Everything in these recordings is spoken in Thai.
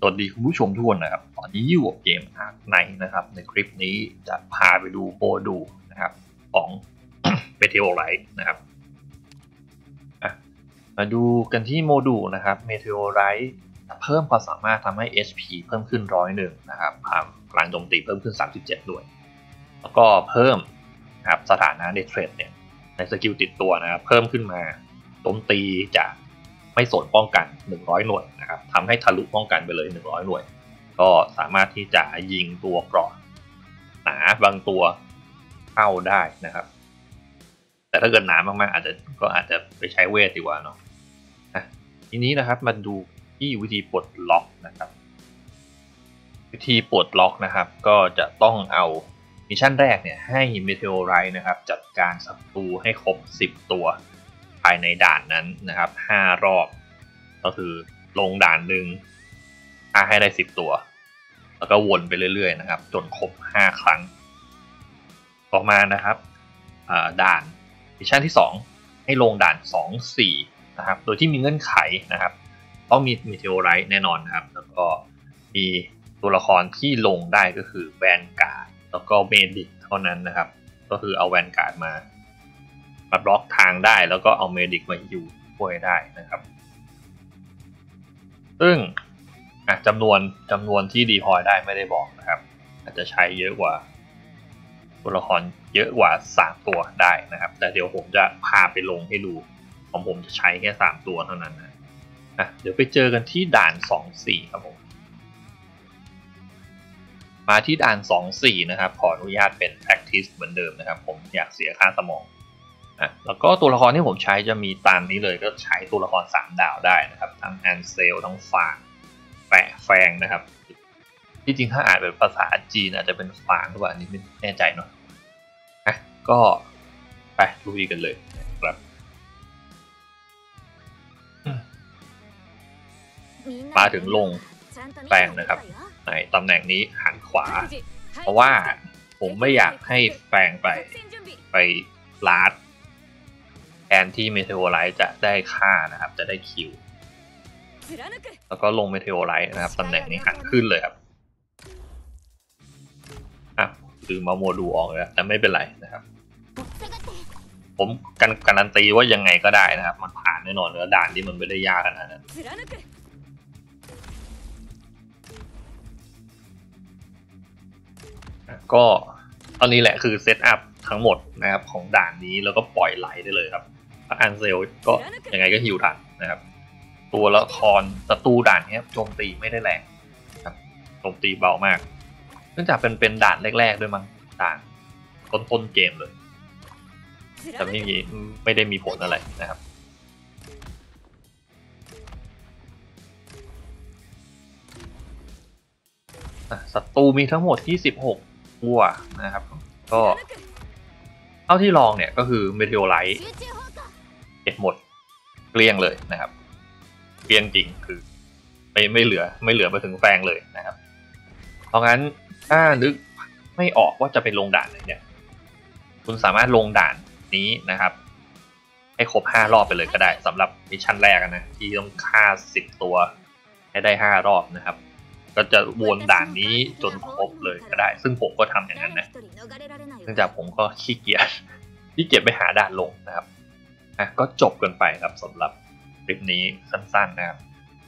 สวัสดีคุณผู้ชมทุกคนนะครับ ตอนนี้อยู่กับเกม Arknights นะครับ ในคลิปนี้จะพาไปดูโมดูนะครับ ของเ e เทโอไ i ท์นะครับมาดูกันที่โมดูนะครับเ e เทโอไ i ท์เพิ่มความสามารถทำให้ HP เพิ่มขึ้นร้อยหนึ่งนะครับพลังโจมตีเพิ่มขึ้น 37 ด้วย แล้วก็เพิ่มนะครับสถานะใน trait เนี่ยใน skill ติดตัวนะครับเพิ่มขึ้นมาโจมตีจาก ไม่สนป้องกัน 100 หน่วยนะครับทำให้ทะลุป้องกันไปเลย 100 หน่วย ก็สามารถที่จะยิงตัวเกราะหนาบางตัวเข้าได้นะครับ แต่ถ้าเกิดหนามากๆ อาจจะก็อาจจะไปใช้เวทดีกว่าเนาะทีนี้นะครับมาดูที่วิธีปลดล็อกนะครับ วิธีปลดล็อกนะครับ ก็จะต้องเอา mission แรกเนี่ยให้ Meteorite นะครับ จัดการศัตรูให้ครบ 10 ตัว ภายในด่านนั้นนะครับห้ารอบ ก็คือลงด่านหนึ่งฆ่าให้ได้สิบตัว แล้วก็วนไปเรื่อยๆนะครับ จนครบห้าครั้ง ต่อมานะครับด่าน mission ที่ 2 ให้ลงด่าน 2 4นะครับ โดยที่มีเงื่อนไขนะครับ ต้องมี Meteorite แน่นอนนะครับ แล้วก็มีตัวละครที่ลงได้ก็คือ vanguardแล้วก็ medic เท่านั้นนะครับ ก็คือเอา vanguard มา มาบล็อกทางได้ แล้วก็เอา medic มาอยู่ช่วยได้นะครับ ซึ่งจำนวนจำนวนที่ deploy ได้ไม่ได้บอกนะครับ อาจจะใช้เยอะกว่าตัวละครเยอะกว่า 3 ตัวได้นะครับ แต่เดี๋ยวผมจะพาไปลงให้ดูของผมจะใช้แค่ 3 ตัวเท่านั้นนะฮะเดี๋ยวไปเจอกันที่ด่าน 2-4 ครับผมมาที่ด่าน 2-4 นะครับ ขออนุญาตเป็น practice เหมือนเดิมนะครับ ผมอยากเสียค่าสมอง อะแล้วก็ตัวละครที่ผมใช้จะมีตามนี้เลยก็ใช้ตัวละคร 3 ดาวได้นะครับ ทั้งแอนเซลทั้งฟางแปะแฟงนะครับ ที่จริงถ้าอ่านเป็นภาษาจีนอาจจะเป็นฟางหรือเปล่านี่ไม่แน่ใจเนาะอะก็ไปลุยกันเลยครับมาถึงลง Fang นะครับในตำแหน่งนี้หันขวา เพราะว่าผมไม่อยากให้ Fang ไปไป last แทนที่ Meteorite จะได้ฆ่านะครับ จะได้ kill แล้วก็ลง Meteorite นะครับตำแหน่งนี้หันขึ้นเลยครับอะลืมเอาโมดูออกแล้วแต่ไม่เป็นไรนะครับ ผมกันการันตีว่ายังไงก็ได้นะครับ มันผ่านแน่นอนแล้วด่านที่มันไม่ได้ยากขนาดนั้นก็ตอนนี้แหละคือเซตอัพทั้งหมดนะครับของด่านนี้แล้วก็ปล่อยไหลได้เลยครับ อันเซลก็ยังไงก็ฮิวทันนะครับ ตัวละครศัตรูด่านนี้โจมตีไม่ได้แรงครับโจมตีเบามากเนื่องจากเป็นเป็นด่านแรกๆด้วยมั้งด่านต้นต้นเกมเลยแต่ไม่มีไม่ได้มีผลอะไรนะครับศัตรูมีทั้งหมดที่16ตัวนะครับ ก็เท่าที่ลองเนี่ยก็คือ Meteorite เก็บหมดเกลี้ยงเลยนะครับ เกลี้ยงจริงคือไม่ไม่เหลือไม่เหลือมาถึง Fang เลยนะครับ เพราะงั้นถ้านึกไม่ออกว่าจะไปลงด่านไหนเนี่ย คุณสามารถลงด่านนี้นะครับ ให้ครบห้ารอบไปเลยก็ได้สำหรับ mission แรกนะที่ต้องฆ่าสิบตัวให้ได้ห้ารอบนะครับก็จะวนด่านนี้จนครบเลยก็ได้ ซึ่งผมก็ทำอย่างนั้นนะ เนื่องจากผมก็ขี้เกียจขี้เกียจไปหาด่านลงนะครับ อะก็จบกันไปครับสำหรับคลิปนี้สั้นๆนะครับ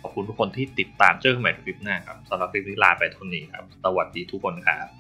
ขอบคุณทุกคนที่ติดตามเจอกันใหม่คลิปหน้าครับสำหรับคลิปนี้ลาไปเท่านี้ครับ สวัสดีทุกคนครับ